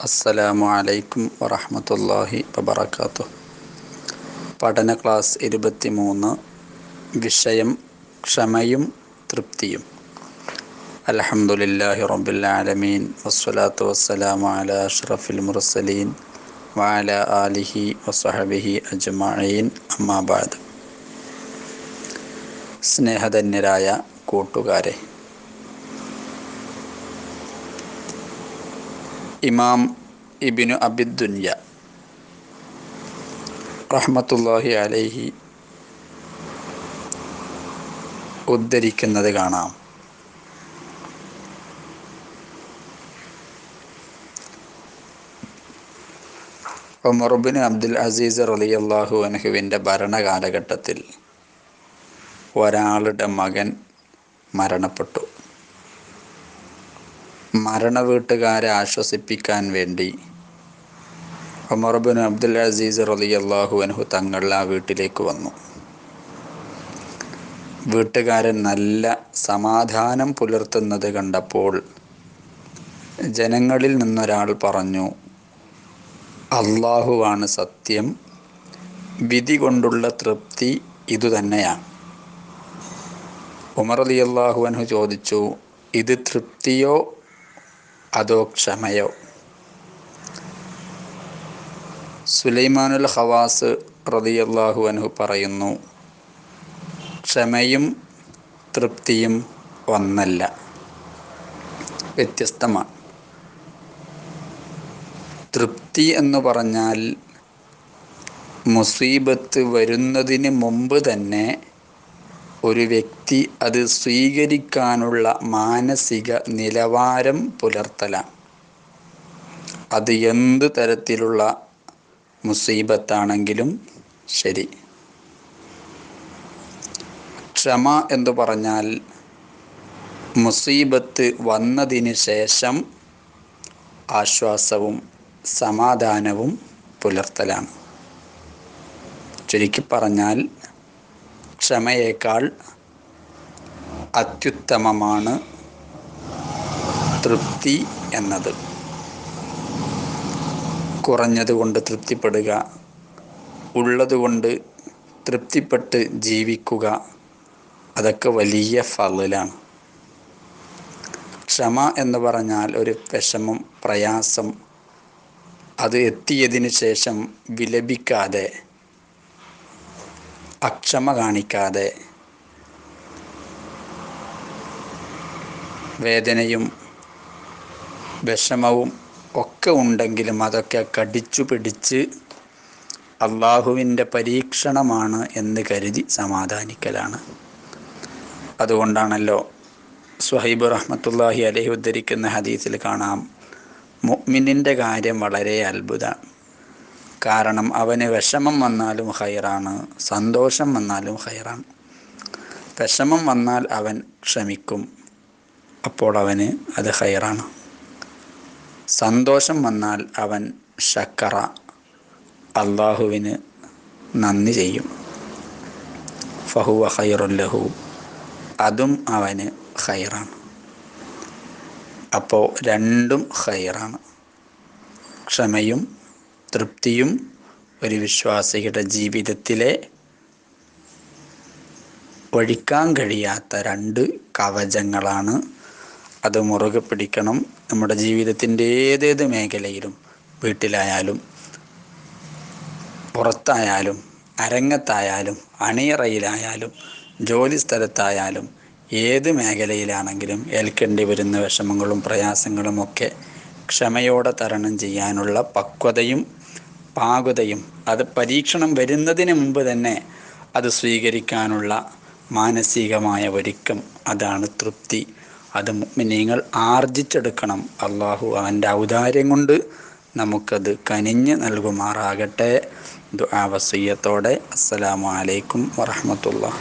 അസ്സലാമു അലൈക്കും വറഹ്മത്തുള്ളാഹി വബറകാതുഹു. പഠന ക്ലാസ് ഇരുപത്തി മൂന്ന് വിഷയം ക്ഷമയും തൃപ്തിയും. റബ്ബിൽ ആലമീൻ. വസ്സലാത്തു വസ്സലാമു അലാ അഷ്റഫിൽ മുർസലീൻ. വാല ആലിഹി വസഹബിഹി അജ്മഈൻ. അമ്മാ ബഅദ് സ്നേഹധന്യരായ കൂട്ടുകാരെ ഇമാം ഇബിനു അബിദ്ദുന്യ റഹ്മത്തുല്ലാഹി അലൈഹി ഉദ്ധരിക്കുന്നത് കാണാം. ഒമറുബിൻ അബ്ദുൽ അസീസ് അള്ളാഹു അനഹുവിന്റെ ഭരണകാലഘട്ടത്തിൽ ഒരാളുടെ മകൻ മരണപ്പെട്ടു. മരണ വീട്ടുകാരെ ആശ്വസിപ്പിക്കാൻ വേണ്ടി ഒമർബിൻ അബ്ദുൽ അസീസ് റലി അള്ളാഹു അൻഹു തങ്ങൾ ആ വീട്ടിലേക്ക് വന്നു. വീട്ടുകാരൻ നല്ല സമാധാനം പുലർത്തുന്നത് കണ്ടപ്പോൾ ജനങ്ങളിൽ നിന്നൊരാൾ പറഞ്ഞു അള്ളാഹുവാണ് സത്യം വിധി കൊണ്ടുള്ള തൃപ്തി ഇതുതന്നെയാണ് ഉമർ അലി അള്ളാഹു അൻഹു ചോദിച്ചു ഇത് തൃപ്തിയോ അതോ ക്ഷമയോ സുലൈമാനുൽ ഹവാസ് റളിയല്ലാഹു അൻഹു പറയുന്നു. ക്ഷമയും തൃപ്തിയും ഒന്നല്ല. വ്യത്യസ്തമാണ്. തൃപ്തി എന്ന് പറഞ്ഞാൽ മുസീബത്ത് വരുന്നതിന് മുമ്പ് തന്നെ ഒരു വ്യക്തി അത് സ്വീകരിക്കാനുള്ള മാനസിക നിലവാരം പുലർത്തലാണ് അത് എന്ത് തരത്തിലുള്ള മുസീബത്താണെങ്കിലും ശരി. ക്ഷമ എന്ന് പറഞ്ഞാൽ മുസീബത്ത് വന്നതിന് ശേഷം ആശ്വാസവും സമാധാനവും പുലർത്തലാണ്. ചുരുക്കി പറഞ്ഞാൽ ക്ഷമയേക്കാൾ അത്യുത്തമമാണ് തൃപ്തി എന്നത്. കുറഞ്ഞതുകൊണ്ട് തൃപ്തിപ്പെടുക ഉള്ളതുകൊണ്ട് തൃപ്തിപ്പെട്ട് ജീവിക്കുക അതൊക്കെ വലിയ ഫലിലാണ്. ക്ഷമ എന്ന് പറഞ്ഞാൽ ഒരു വിഷമം പ്രയാസം അത് എത്തിയതിനു ശേഷം വിലപിക്കാതെ അക്ഷമ കാണിക്കാതെ വേദനയും വിഷമവും ഒക്കെ ഉണ്ടെങ്കിലും അതൊക്കെ കടിച്ചു പിടിച്ച് അള്ളാഹുവിന്റെ പരീക്ഷണമാണ് എന്ന് കരുതി സമാധാനിക്കലാണ്. അതുകൊണ്ടാണല്ലോ സുഹൈബ് റഹ്മത്തുല്ലാഹി അലഹി ഉദ്ധരിക്കുന്ന ഹദീസിൽ കാണാം മുഅ്മിനിന്റെ കാര്യം വളരെ അത്ഭുതമാണ് കാരണം അവന് വിഷമം വന്നാലും ഹൈറാണ് സന്തോഷം വന്നാലും ഹൈറാണ്. വിഷമം വന്നാൽ അവൻ ക്ഷമിക്കും അപ്പോൾ അവന് അത് ഹൈറാണ്. സന്തോഷം വന്നാൽ അവൻ ശക്കറ അള്ളാഹുവിന് നന്ദി ചെയ്യും. ഫഹുവ ഹൈറുല്ലഹു അതും അവന് ഹൈറാണ്. അപ്പോൾ രണ്ടും ഹൈറാണ്. ക്ഷമയും തൃപ്തിയും ഒരു വിശ്വാസിയുടെ ജീവിതത്തിലെ ഒഴിക്കാൻ കഴിയാത്ത രണ്ട് കവചങ്ങളാണ്. അത് മുറുകെ പിടിക്കണം. നമ്മുടെ ജീവിതത്തിന്റെ ഏതേത് മേഖലയിലും വീട്ടിലായാലും പുറത്തായാലും അരങ്ങത്തായാലും അണിയറയിലായാലും ജോലി സ്ഥലത്തായാലും ഏത് മേഖലയിലാണെങ്കിലും ഏൽക്കേണ്ടി വരുന്ന വിഷമങ്ങളും പ്രയാസങ്ങളും ഒക്കെ ക്ഷമയോടെ തരണം ചെയ്യാനുള്ള പക്വതയും പാകതയും അത് പരീക്ഷണം വരുന്നതിന് മുമ്പ് തന്നെ അത് സ്വീകരിക്കാനുള്ള മാനസികമായ ഒരുക്കം. അതാണ് തൃപ്തി. അത് നിങ്ങൾ ആർജിച്ചെടുക്കണം. അള്ളാഹു അവന്റെ ഔദാര്യം കൊണ്ട് നമുക്കത് കനിഞ്ഞ് നൽകുമാറാകട്ടെ. ദുആ വസയ്യത്തോടെ അസ്സലാമു അലൈക്കും വറഹമത്തുള്ള